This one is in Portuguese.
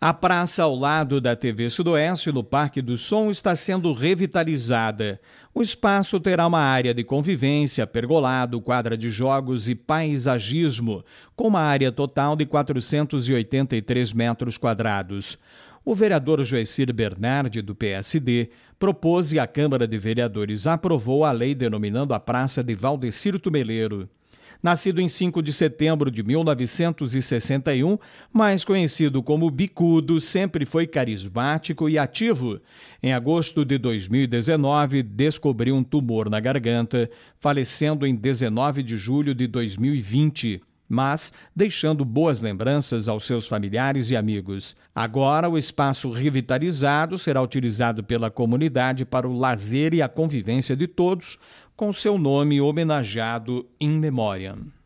A praça ao lado da TV Sudoeste, no Parque do Som, está sendo revitalizada. O espaço terá uma área de convivência, pergolado, quadra de jogos e paisagismo, com uma área total de 483 metros quadrados. O vereador Joecir Bernardi, do PSD, propôs e a Câmara de Vereadores aprovou a lei denominando a praça de Valdecir Tumeleiro. Nascido em 5 de setembro de 1961, mais conhecido como Bicudo, sempre foi carismático e ativo. Em agosto de 2019, descobriu um tumor na garganta, falecendo em 19 de julho de 2020 mas deixando boas lembranças aos seus familiares e amigos. Agora, o espaço revitalizado será utilizado pela comunidade para o lazer e a convivência de todos, com seu nome homenageado in memoriam.